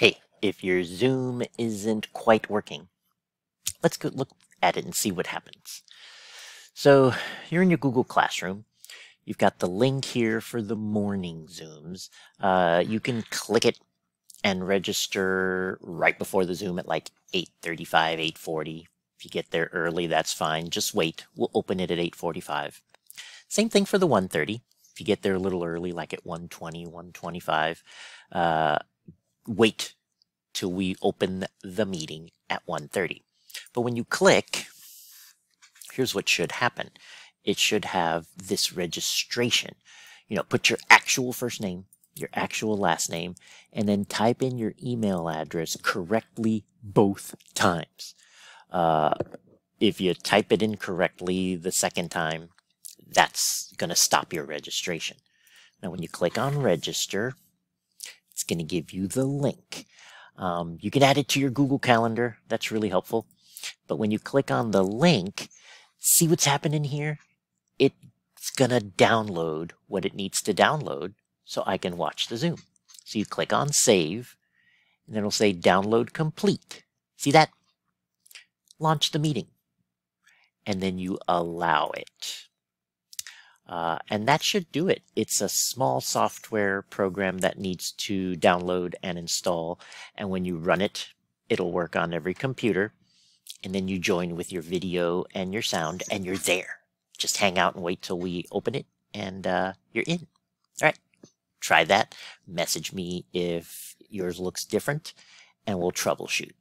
Hey, if your Zoom isn't quite working, let's go look at it and see what happens. So you're in your Google Classroom. You've got the link here for the morning Zooms. Uh, you can click it and register right before the Zoom at like 8.35, 8.40. If you get there early, that's fine. Just wait. We'll open it at 8.45. Same thing for the 1.30. If you get there a little early, like at 1.20, 1.25, uh, wait till we open the meeting at 1.30. But when you click, here's what should happen. It should have this registration. You know, put your actual first name, your actual last name, and then type in your email address correctly both times. Uh, if you type it incorrectly the second time, that's going to stop your registration. Now, when you click on register, going to give you the link. Um, you can add it to your Google Calendar. That's really helpful. But when you click on the link, see what's happening here? It's going to download what it needs to download so I can watch the Zoom. So you click on save, and then it'll say download complete. See that? Launch the meeting. And then you allow it. Uh, and that should do it. It's a small software program that needs to download and install. And when you run it, it'll work on every computer. And then you join with your video and your sound, and you're there. Just hang out and wait till we open it, and uh, you're in. All right, try that. Message me if yours looks different, and we'll troubleshoot.